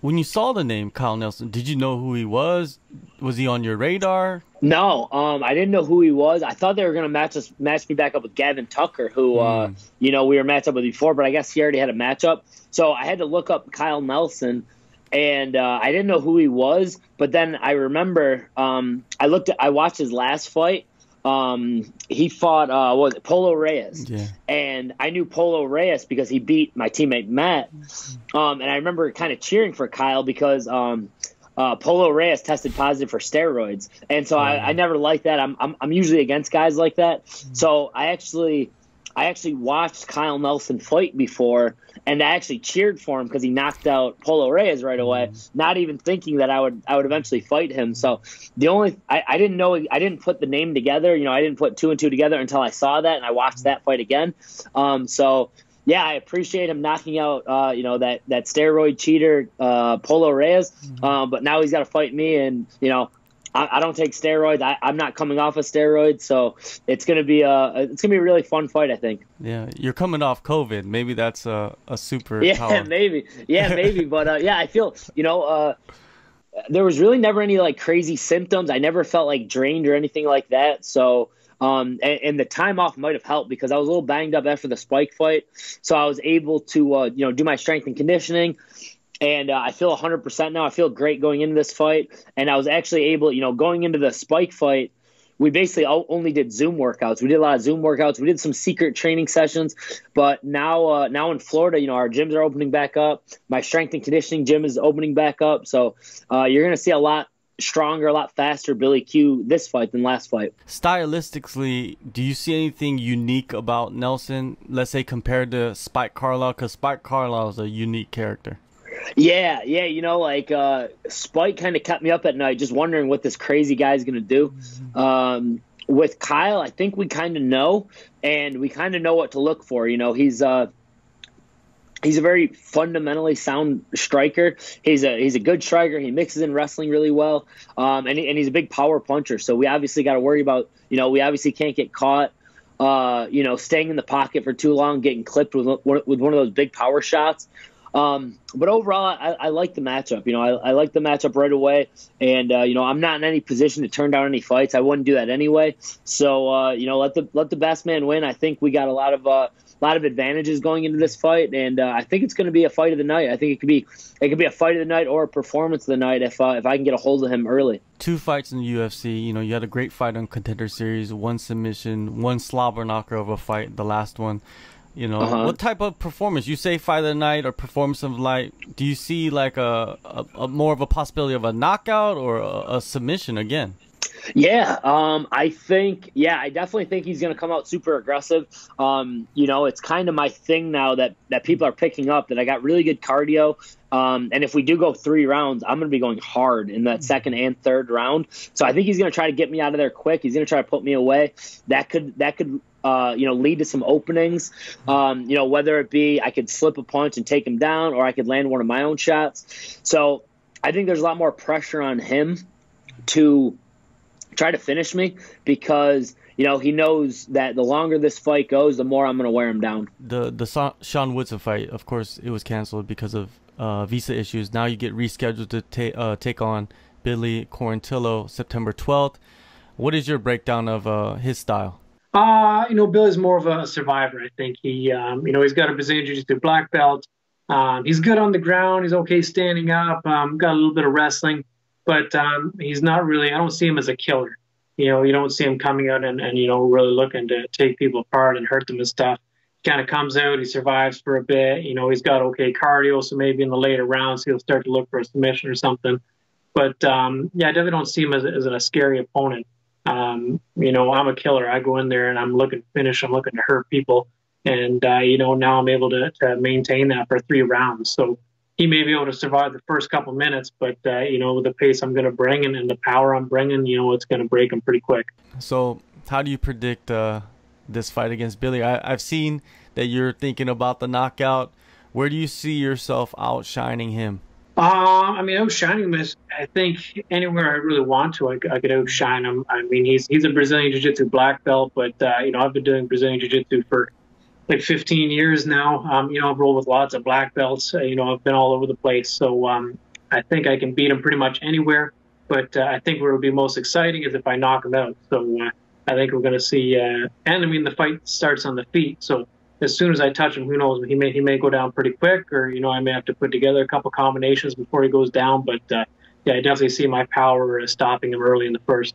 when you saw the name Kyle Nelson, did you know who he was? Was he on your radar? No, um, I didn't know who he was. I thought they were going to match us, match me back up with Gavin Tucker, who, mm. uh, hmm. you know, we were matched up with before, but I guess he already had a matchup. So I had to look up Kyle Nelson, and uh, I didn't know who he was. But then I remember um, I looked, at, I watched his last fight, um, he fought uh, was it Polo Reyes, yeah. and I knew Polo Reyes because he beat my teammate Matt, um, and I remember kind of cheering for Kyle because um, uh, Polo Reyes tested positive for steroids, and so I, I, never liked that. I'm, I'm I'm usually against guys like that, so I actually I actually watched Kyle Nelson fight before, and I actually cheered for him because he knocked out Polo Reyes right away, mm-hmm. not even thinking that I would I would eventually fight him. So the only I, I didn't know I didn't put the name together. You know, I didn't put two and two together until I saw that and I watched that fight again. Um, so yeah, I appreciate him knocking out, uh, you know, that that steroid cheater, uh, Polo Reyes. Mm-hmm. Um, but now he's got to fight me, and you know, I, I don't take steroids. I, am not coming off of steroids, so it's gonna be a it's gonna be a really fun fight. I think. Yeah, you're coming off COVID. Maybe that's a a super. Yeah, power. maybe. Yeah, maybe. but uh, yeah, I feel you know. Uh, there was really never any like crazy symptoms. I never felt like drained or anything like that. So, um, and, and, the time off might have helped because I was a little banged up after the spike fight. So I was able to, uh, you know, do my strength and conditioning and uh, I feel 100% now. I feel great going into this fight, and I was actually able, you know, going into the Spike fight. We basically only did Zoom workouts. We did a lot of Zoom workouts. We did some secret training sessions, but now, uh, now in Florida, you know, our gyms are opening back up. My strength and conditioning gym is opening back up, so uh, you're going to see a lot stronger, a lot faster Billy Q this fight than last fight. Stylistically, do you see anything unique about Nelson? Let's say compared to Spike Carlyle, because Spike Carlyle is a unique character. Yeah, yeah, you know, like uh, Spike kind of kept me up at night, just wondering what this crazy guy's gonna do. Um, with Kyle, I think we kind of know, and we kind of know what to look for. You know, he's uh, he's a very fundamentally sound striker. He's a he's a good striker. He mixes in wrestling really well, um, and he, and he's a big power puncher. So we obviously got to worry about you know we obviously can't get caught. Uh, you know, staying in the pocket for too long, getting clipped with with one of those big power shots. Um, but overall, I, I, like the matchup. You know, I, I like the matchup right away, and uh, you know, I'm not in any position to turn down any fights. I wouldn't do that anyway. So uh, you know, let the let the best man win. I think we got a lot of uh, a lot of advantages going into this fight, and uh, I think it's going to be a fight of the night. I think it could be it could be a fight of the night or a performance of the night if uh, if I can get a hold of him early. Two fights in the UFC. You know, you had a great fight on Contender Series, one submission, one slobber knocker of a fight. The last one. You know, uh-huh. what type of performance? You say fight of the night or performance of light. Do you see like a, a, a more of a possibility of a knockout or a, a submission again? Yeah, um, I think. Yeah, I definitely think he's going to come out super aggressive. Um, you know, it's kind of my thing now that that people are picking up that I got really good cardio. Um, and if we do go three rounds, I'm going to be going hard in that second and third round. So I think he's going to try to get me out of there quick. He's going to try to put me away. That could that could uh, you know, lead to some openings. Um, you know, whether it be I could slip a punch and take him down, or I could land one of my own shots. So I think there's a lot more pressure on him to try to finish me because you know he knows that the longer this fight goes, the more I'm going to wear him down. The the Sean Woodson fight, of course, it was canceled because of uh, visa issues. Now you get rescheduled to ta- uh, take on Billy Quarantillo September 12th. What is your breakdown of uh, his style? Uh, you know, Bill is more of a survivor. I think he, um, you know, he's got a Brazilian Jiu-Jitsu black belt. Um, he's good on the ground. He's okay standing up. Um, got a little bit of wrestling, but um, he's not really. I don't see him as a killer. You know, you don't see him coming out and, and you know really looking to take people apart and hurt them and stuff. He kind of comes out. He survives for a bit. You know, he's got okay cardio, so maybe in the later rounds he'll start to look for a submission or something. But um, yeah, I definitely don't see him as, as a scary opponent. Um, you know, I'm a killer. I go in there and I'm looking to finish. I'm looking to hurt people. And, uh, you know, now I'm able to, to maintain that for three rounds. So he may be able to survive the first couple minutes, but, uh, you know, with the pace I'm going to bring and, and, the power I'm bringing, you know, it's going to break him pretty quick. So how do you predict uh, this fight against Billy? I, I've seen that you're thinking about the knockout. Where do you see yourself outshining him? Uh, I mean, outshining him is, I think, anywhere I really want to, I, I could outshine him. I mean, he's he's a Brazilian Jiu Jitsu black belt, but, uh, you know, I've been doing Brazilian Jiu Jitsu for like 15 years now. Um, you know, I've rolled with lots of black belts. Uh, you know, I've been all over the place. So, um, I think I can beat him pretty much anywhere. But uh, I think where it would be most exciting is if I knock him out. So uh, I think we're going to see. Uh, and I mean, the fight starts on the feet. So as soon as I touch him, who knows? He may he may go down pretty quick, or you know, I may have to put together a couple combinations before he goes down. But uh, yeah, I definitely see my power stopping him early in the first.